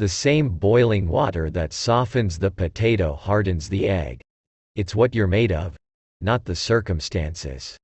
The same boiling water that softens the potato hardens the egg. It's what you're made of. Not the circumstances.